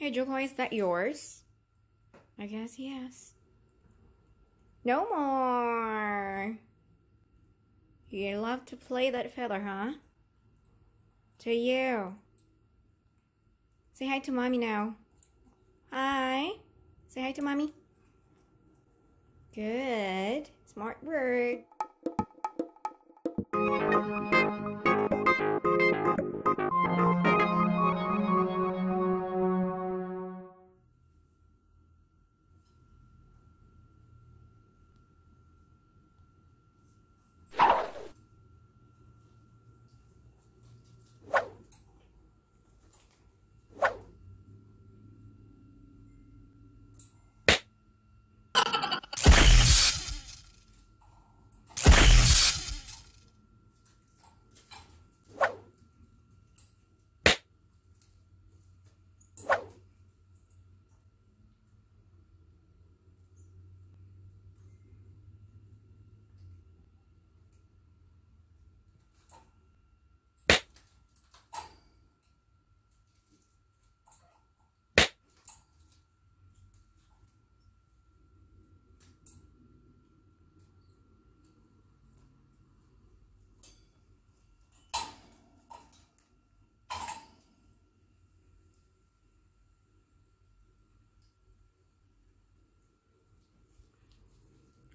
Hey, Jokoy, is that yours? I guess yes. No more. You love to play that feather, huh? To you. Say hi to mommy now. Hi. Say hi to mommy. Good. Smart bird.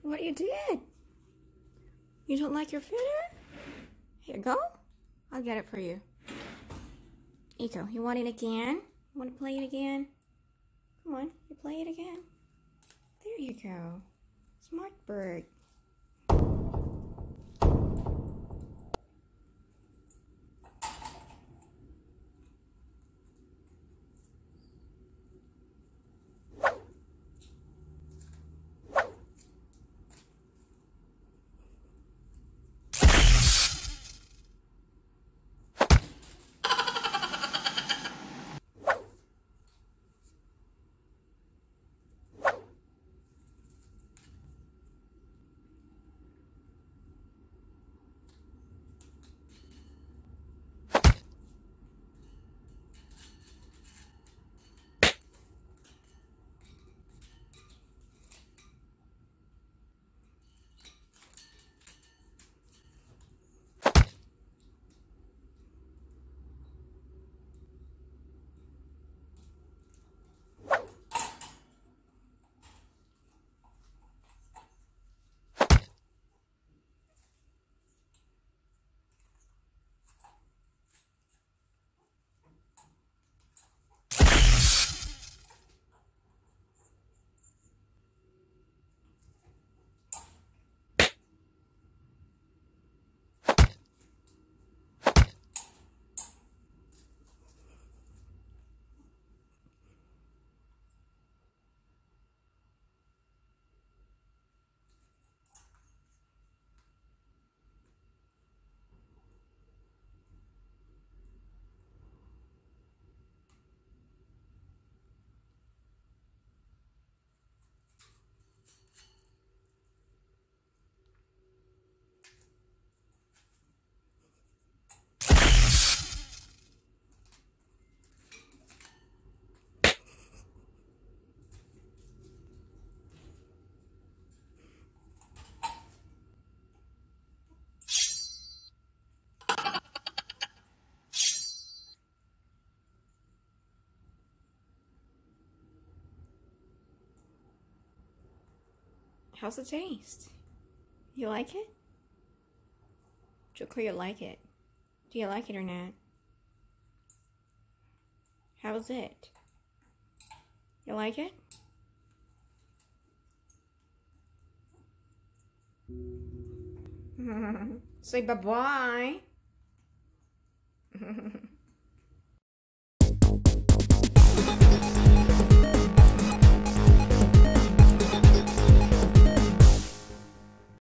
What you did? You don't like your feather? Here, go. I'll get it for you. Eco, you want it again? You want to play it again? Come on, you play it again. There you go. Smart bird. How's the taste? You like it? Jokoy, you like it? Do you like it or not? How's it? You like it? Say bye-bye.